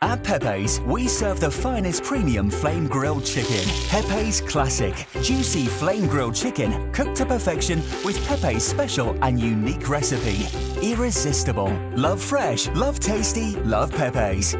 At Pepe's, we serve the finest premium flame grilled chicken. Pepe's Classic. Juicy flame grilled chicken cooked to perfection with Pepe's special and unique recipe. Irresistible. Love fresh, love tasty, love Pepe's.